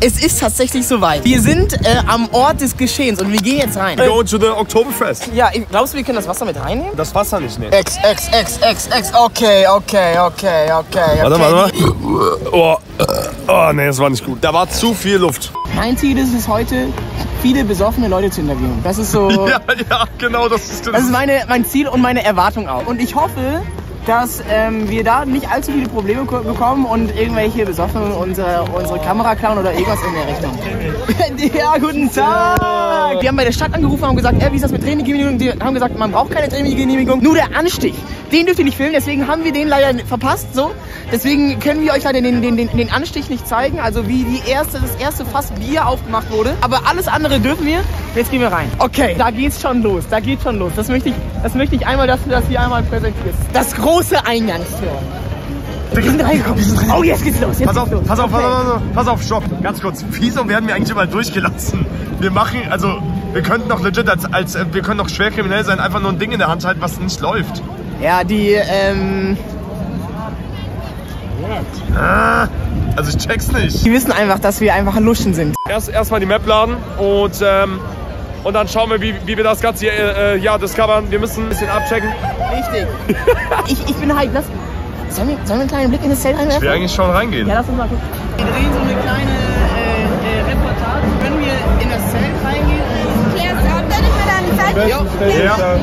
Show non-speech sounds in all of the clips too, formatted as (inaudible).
Es ist tatsächlich soweit. Wir sind äh, am Ort des Geschehens und wir gehen jetzt rein. Go to the Oktoberfest. Ja, ich- glaubst du, wir können das Wasser mit reinnehmen? Das Wasser nicht nehmen. X, X, X, X, X. Okay, okay, okay, okay. okay. Warte, warte mal. Oh, oh, nee, das war nicht gut. Da war zu viel Luft. Mein Ziel ist es heute, viele besoffene Leute zu interviewen. Das ist so. (laughs) Ja, ja, genau, das ist Das ist meine, mein Ziel und meine Erwartung auch. Und ich hoffe, dass ähm, wir da nicht allzu viele Probleme ko- bekommen und irgendwelche Besoffenen unsere, unsere Kamera klauen oder irgendwas in der Richtung. (laughs) ja, guten Tag! Wir haben bei der Stadt angerufen und haben gesagt, äh, wie ist das mit Drehgenehmigung? Die haben gesagt, man braucht keine Drehgenehmigung. Nur der Anstich, den dürft ihr nicht filmen, deswegen haben wir den leider verpasst. So. Deswegen können wir euch leider den, den, den, den Anstich nicht zeigen, also wie die erste, das erste Fass Bier aufgemacht wurde. Aber alles andere dürfen wir. Jetzt gehen wir rein. Okay, da geht's schon los. Da geht's schon los. Das möchte ich, das möchte ich einmal, dass du das hier einmal präsentierst. Das große Eingangstor. Wir sind reingekommen. Oh, jetzt geht's los. Jetzt Pass auf, geht's los. pass auf, pass Okay. auf, pass auf, pass auf, stopp. Ganz kurz. Wieso werden wir eigentlich immer durchgelassen? Wir machen, also, wir könnten doch legit als, als äh, wir können doch schwer kriminell sein, einfach nur ein Ding in der Hand halten, was nicht läuft. Ja, die, ähm, Ah, also ich check's nicht. die wissen einfach, dass wir einfach Luschen sind. Erst erstmal die Map laden und ähm, und dann schauen wir, wie, wie wir das Ganze hier äh, ja discovern. Wir müssen ein bisschen abchecken. Richtig. (laughs) ich, ich bin halt, lass, sollen wir, sollen wir einen kleinen Blick in das Zelt Ich will einwerfen? eigentlich schon reingehen. Ja, lass uns mal gucken. Wir drehen so eine kleine äh, äh, Reportage. Wenn wir in das Zelt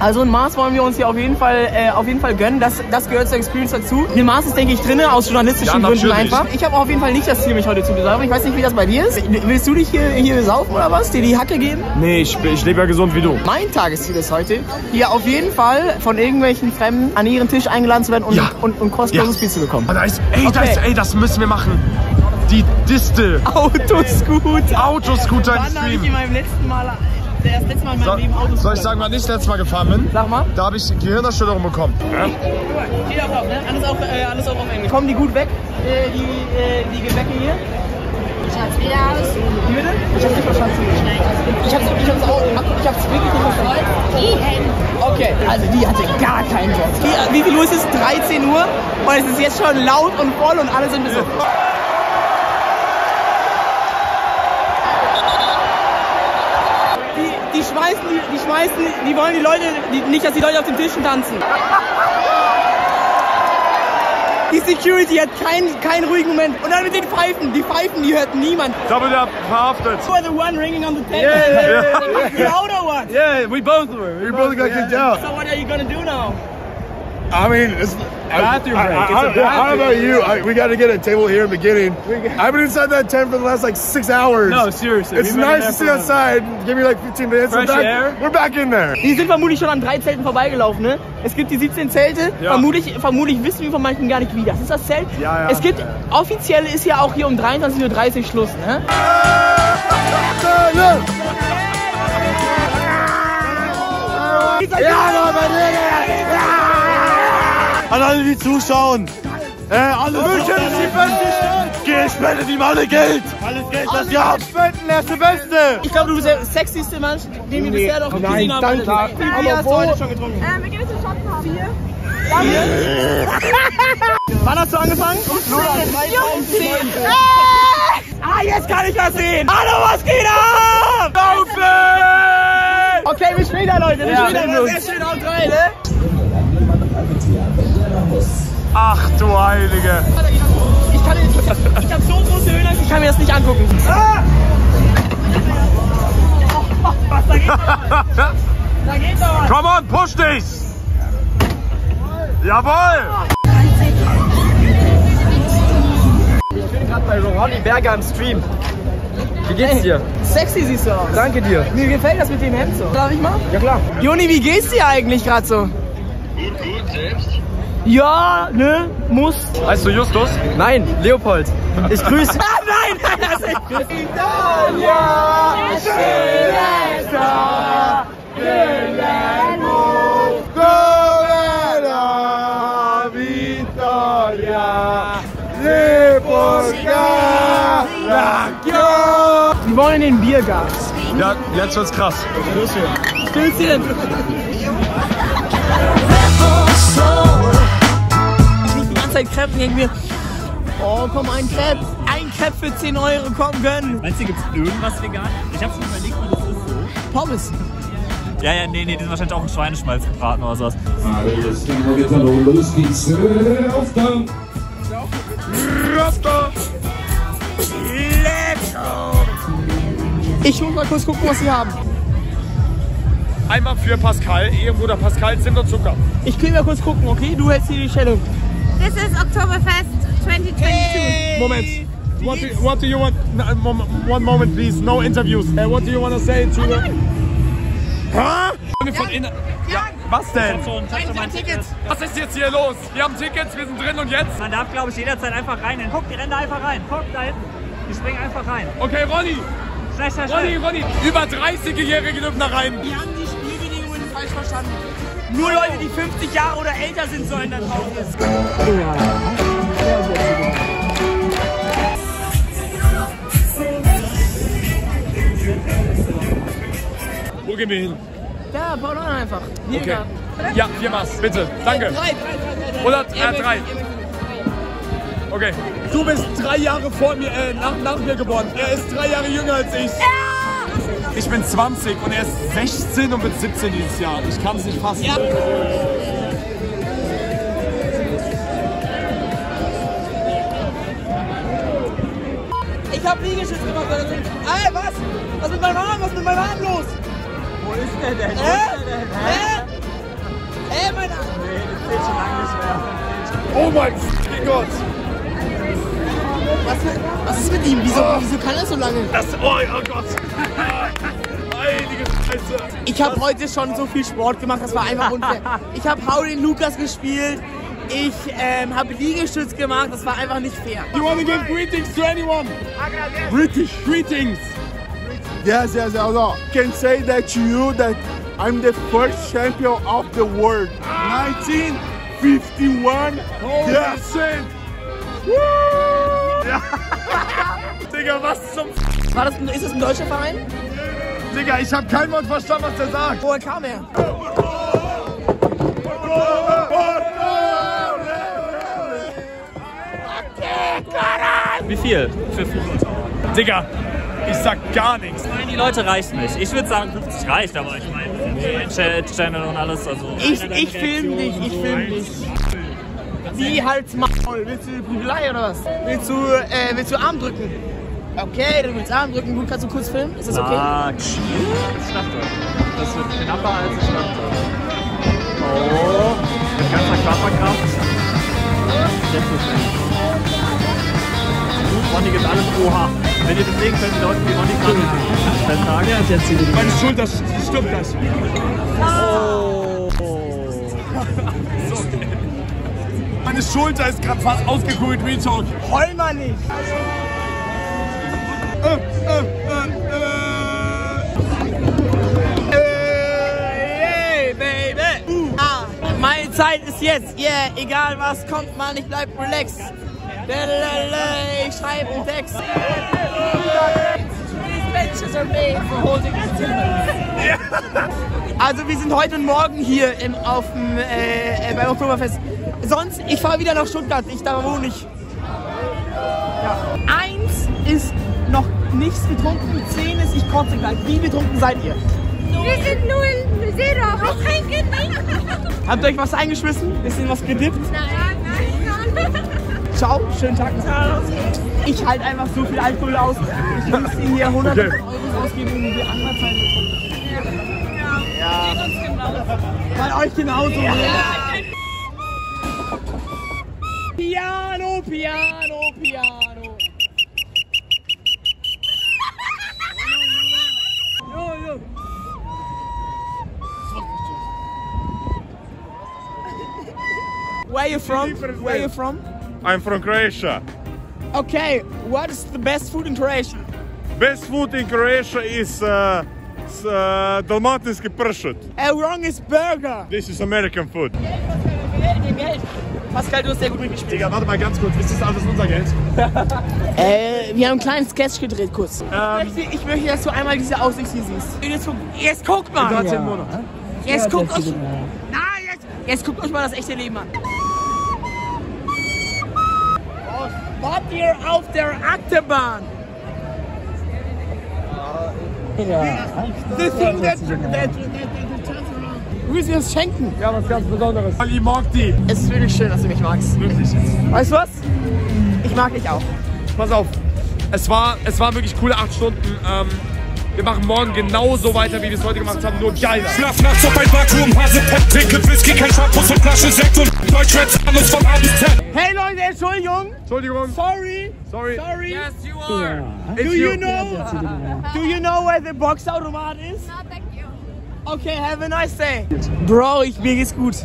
Also ein Maß wollen wir uns hier auf jeden Fall, äh, auf jeden Fall gönnen. Das, das gehört zur Experience dazu. Eine Maß ist, denke ich, drin, aus journalistischen Ja, Gründen einfach. Ich habe auf jeden Fall nicht das Ziel, mich heute zu besaufen. Ich weiß nicht, wie das bei dir ist. Willst du dich hier, hier besaufen oder was? Dir die Hacke geben? Nee, ich, ich lebe ja gesund wie du. Mein Tagesziel ist heute, hier auf jeden Fall von irgendwelchen Fremden an ihren Tisch eingeladen zu werden und, Ja. und, und kostenloses Ja. Bier zu bekommen. Oh, da ist, ey, da Okay. ist, ey, das müssen wir machen. Die Distel. Autoscooter. Autoscooter im Wann habe ich in Stream. meinem letzten Mal, das letzte Mal in meinem So, Leben Autoscooter? soll ich sagen, wann ich das letzte Mal gefahren bin? Sag mal. Da habe ich Gehirnerschütterung bekommen. Ja? Steht auf, ne? Alles auf, äh, alles auf, auf Englisch. Kommen die gut weg, äh, die, äh, die Gebäcke hier? Schaut's wieder aus. Wie bitte? Ich hab's nicht verstanden. Ich hab's, ich hab's, auch, ich hab's wirklich nicht verstanden. Okay, also die hatte gar keinen Job. Wie, wie viel Uhr ist es? 13 Uhr und es ist jetzt schon laut und voll und alle sind besoffen. Die, die wollen die Leute, die, nicht, dass die Leute auf den Tischen tanzen. Die Security hat keinen, keinen ruhigen Moment. Und dann mit den Pfeifen. Die Pfeifen, die hört niemand. Double up, verhaftet. You are the one ringing on the table. yeah, yeah. (laughs) The older one. Yeah, we both were. We both got kicked out. So what are you gonna do now? I mean, it's Bathroom I, break. I, It's a I, I, don't know bathroom about you. I, we got to get a table here in the beginning. I've been inside that tent for the last like six hours. No, seriously. It's nice to sit outside. Give me like 15 minutes. Fresh we're, back, air. we're back in there. Die sind vermutlich schon an drei Zelten vorbeigelaufen, ne? Es gibt die 17 Zelte. Ja. Vermutlich, vermutlich wissen wir von manchen gar nicht, wie das ist das Zelt. Ja, ja. Es gibt, offiziell ist ja auch hier um 23.30 Uhr Schluss, ne? An alle, die zuschauen. Äh, alle Ge- Spendet ihm alle Geld. Alles Geld, das ihr habt. Spenden, er ist der Beste. Ich glaube, du bist der sexyste Mensch, den wir bisher doch gesehen haben. danke. Wie viel Bier hast du heute schon getrunken? Ähm, wir gehen jetzt zum Shoppen. Vier. Wann hast du angefangen? Um 10. Ah, jetzt kann ich das sehen. Hallo, was geht ab? Laufen! Okay, bis später, Leute. Bis später. wir uns. Sehr schön, haut rein, ne? Ach du Heilige. Ich kann ich, ich hab so große Höhenangst, ich kann mir das nicht angucken. Ah! Oh, was, da geht doch was. Da geht doch was. Come on, push dich. Jawohl. Ich bin gerade bei Ronny Berger im Stream. Wie geht's dir? Sexy siehst du aus. Danke dir. Mir gefällt das mit dem Hemd so. Darf ich mal? Ja klar. Joni, wie geht's dir eigentlich gerade so? Gut, selbst? Ja, ne, muss. Heißt du Justus? Nein, Leopold. Ich grüße. (laughs) Ah, nein, nein, das ist Italia, Celesta, Wir wollen in den Biergarten. Ja, jetzt wird's krass. Stößchen. Ich die ganze Zeit Crepe und denke mir, oh komm, ein Crepe, ein Crepe für 10 Euro kommen können. Meinst du, gibt's irgendwas vegan? Ich hab's mir überlegt, wie das ist so. Pommes. Ja, ja, nee, nee, die sind wahrscheinlich auch in Schweineschmalz gebraten oder sowas. Alles klar, geht hallo, los geht's. Äh, Auf dann. Ich muss mal kurz gucken, was sie haben. Einmal für Pascal, Ehebruder Pascal, Zimt und Zucker. Ich will mal kurz gucken, okay? Du hältst hier die Stellung. This is Oktoberfest 2022. Moment. What do, what do you want? One moment, please. No interviews. Uh, what do you want to say to the... Hä? Von innen. Ja, was denn? So, ich hab so mein Ticket. Was ist jetzt hier los? Wir haben Tickets, wir sind drin und jetzt? Man darf, glaube ich, jederzeit einfach rein. Guck, die rennen da einfach rein. Guck, da hinten. Die springen einfach rein. Okay, Ronny, Schnell, schnell, Ronny, schnell. Ronny. Über 30-Jährige dürfen da rein. Die haben die falsch verstanden. Nur Leute, die 50 Jahre oder älter sind, sollen dann drauf. Wo gehen wir hin? Ja, bau doch einfach. Hier Okay. da. Ja, hier was, bitte. Danke. Drei, drei, drei, drei. Oder äh, drei. Okay. Du bist drei Jahre vor mir, äh, nach, nach mir geboren. Er ist drei Jahre jünger als ich. Ich bin 20 und er ist 16 und wird 17 dieses Jahr. Ich kann es nicht fassen. Ja. Ich hab Liegestütz gemacht. Ey, was? Was ist mit meinem Arm? Was ist mit meinem Arm los? Wo ist der denn? Wo Hä? ist der denn? Hä? Hä, mein Arm? Nee, das geht schon lange nicht mehr. Oh mein Gott. Was, ist mit ihm? Wieso, wieso kann er so lange? Das, oh, oh Gott. (laughs) Heilige Scheiße. Ich habe heute schon so viel Sport gemacht, das war einfach unfair. Ich habe Hau den Lukas gespielt. Ich ähm, habe Liegestütz gemacht, das war einfach nicht fair. You want to give greetings to anyone? British. Greetings. Yes, yes, also can say that to you that I'm the first champion of the world. 1951. Holy Yes. Shit. (laughs) Digga, was zum F War das, ein- ist das ein deutscher Verein? Digga, ich hab kein Wort verstanden, was der sagt. Woher kam er? Wie viel? Für Fußball. Digga, ich sag gar nichts. Nein, die Leute reicht nicht. Ich würde sagen, 50 reicht, aber ich meine, Channel und alles. Also Ich, ich film dich, ich film dich. Wie halt's Maul? Willst du Prügelei oder was? Willst du, äh, willst du Arm drücken? Okay, du willst Arm drücken. Gut, kannst du kurz filmen? Ist das okay? Ah. Das wird knapper als ich dachte. Oh, mit ganzer Körperkraft. Jetzt ist es. Ronny gibt alles Oha. Wenn ihr das sehen könnt, die Leute, die Ronny gerade festtragen. Ja, jetzt hier Meine Schulter stimmt das. Oh. (laughs) Meine Schulter ist gerade fast ausgekugelt, Real Talk. Heul mal nicht. Hey, baby. Ah, meine Zeit ist jetzt. Yeah, egal was kommt, Mann, ich bleib relaxed. Ich schreibe einen Text. (laughs) Also wir sind heute und morgen hier im, auf dem, äh, äh, beim Oktoberfest. Sonst, ich fahre wieder nach Stuttgart. Ich da wohne ich. Ja. Eins ist noch nichts betrunken, zehn ist ich kotze gleich. Wie betrunken seid ihr? Wir sind null, zero. Wir trinken nicht. Habt ihr euch was eingeschmissen? Bisschen was gedippt? Nein, nein. Ciao, schönen Tag noch. Ich halte einfach so viel Alkohol aus. Ich muss Ihnen hier 100 Okay. Euro ausgeben, um die andere Zeit Ja. Bei euch genauso. Ja. Piano, Piano, Piano. Jo, jo. Where you from? Where you from? I'm from Croatia. Okay, what is the best food in Croatia? Best food in Croatia is uh, uh, dalmatinski pršut. A wrong is burger. This is American food. Pascal, du hast sehr gut mitgespielt. Digga, warte mal ganz kurz. Ist das alles unser Geld? (laughs) Äh, wir haben einen kleinen Sketch gedreht, kurz. ich, möchte, ich möchte, dass du einmal diese Aussicht hier siehst. Jetzt, guck, jetzt guckt mal. 13 Monate. Jetzt guckt euch. Nein, jetzt, jetzt guckt euch mal das echte Leben an. Oh, warte ihr auf der Achterbahn? Ja. Around. Du willst mir das schenken? Ja, was ganz Besonderes. Ich mag die. Es ist wirklich schön, dass du mich magst. Wirklich jetzt. Weißt du was? Ich mag dich auch. Pass auf. Es war, es war wirklich coole acht Stunden. Ähm, wir machen morgen genauso weiter, wie wir es heute gemacht haben, nur geiler. Schlaf nachts auf ein Vakuum, Hase, Pep, trinke Whisky, kein Shampoos und Flasche Sekt und Deutschrap alles von A bis Z. Hey Leute, Entschuldigung. Entschuldigung. Sorry. Sorry. Sorry. Yes, you are. Do It's you know? Do you know where the Boxautomat is? No, thank you. Okay, have a nice day. Bro, ich mir geht's gut.